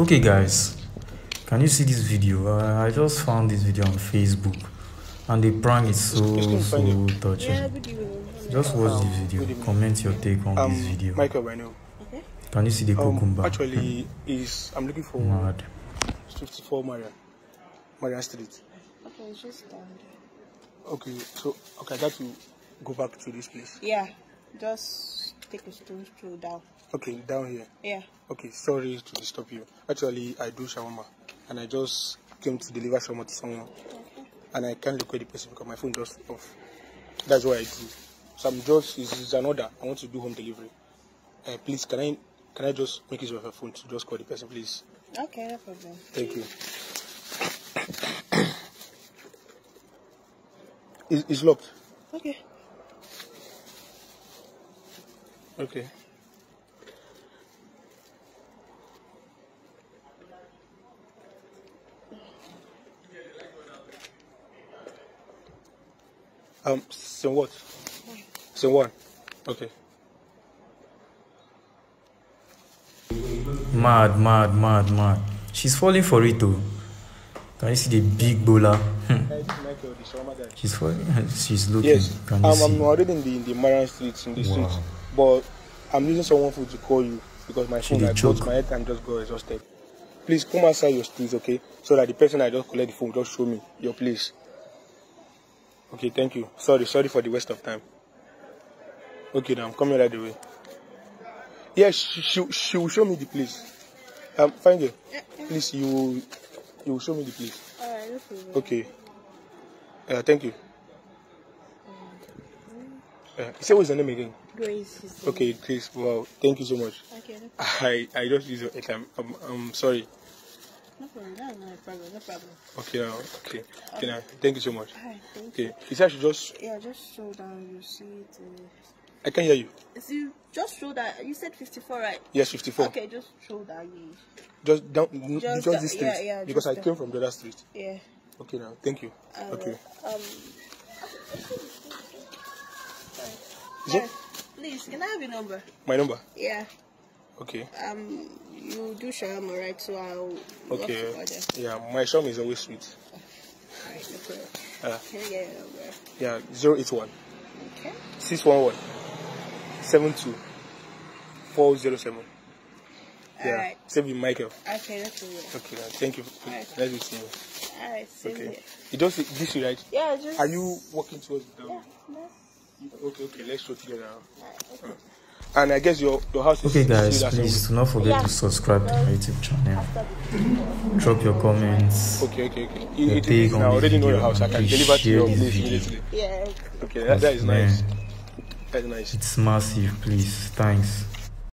okay guys. Can you see this video? Uh, i just found this video on facebook and the prank is so so touching just watch the video. comment your take on Um, this video. Michael Reno. can you see the Um, cucumber? actually, is I'm looking for mad. 54 maria maria Street. Okay, it's just down there. Okay, so okay, I got to go back to this place. Yeah, just take a stone throw down. Okay, down here. Yeah. Okay, sorry to disturb you. Actually, I do shawarma, and I just came to deliver shawarma to someone, okay. and I can't locate the person because my phone just off. That's why I do. So I'm just this is an order. I want to do home delivery. Uh, please, can I can I just make use of your phone to just call the person, please? Okay, no problem. Thank you. It's, it's locked. Okay. Okay. Um, so what? So what? Okay. mad mad mad mad she's falling for it though can you see the big gbola Hmm. she's falling she's looking Yes, can you um, see I'm already in the in the Marian streets in the Wow. street, but I'm using someone food to call you because my She phone I got my head and just got exhausted. Please come outside your streets, okay? So that the person I just collect the phone just show me your place. Okay, thank you. Sorry, sorry for the waste of time. Okay, now I'm coming right away. Yes, she, she, she will show me the place. Um, fine girl. Please, you will, you will show me the place. Alright, no problem. Okay. Uh, thank you. Uh, say what's your name again? Grace Okay, Chris. Wow, thank you so much. Okay, I I just use your. I'm, I'm sorry. No problem. That's not a problem. No problem. Okay, now. Okay. Okay, now. Thank you so much. Alright, thank you. Okay. You said I should just. Yeah, just show down. You see it. Uh, I can hear you. see, just show that. You said 54, right? Yes, 54. Okay, just show that. Yeah. Just down. Just Just, this street. yeah, yeah, because I came from the other street. Yeah. Okay, now. Thank you. Alright. Okay. Um. Is yeah, Please, can I have your number? my number? Yeah. Okay. Um. You do shawarma, right? So I'll. Okay. Yeah, my shop is always sweet. Alright, no problem. Uh, Can I get your number? yeah, 081 Okay. 611 72 407. Yeah. Alright. Save you, Michael. Okay, no problem. Okay. Thank you. Alright. Nice meeting you. Alright, same Okay. here. You don't see this, right? Yeah, just. Are you walking towards the Yeah. no. Okay, okay, let's show together now. And I guess your your house is okay guys please do not forget to subscribe to my youtube channel drop your comments way. Okay, okay, okay. Your It, it, take on I already know your house. I can deliver to share your place immediately. Yeah. Okay, that, that is Man. nice. That's nice. it's massive please thanks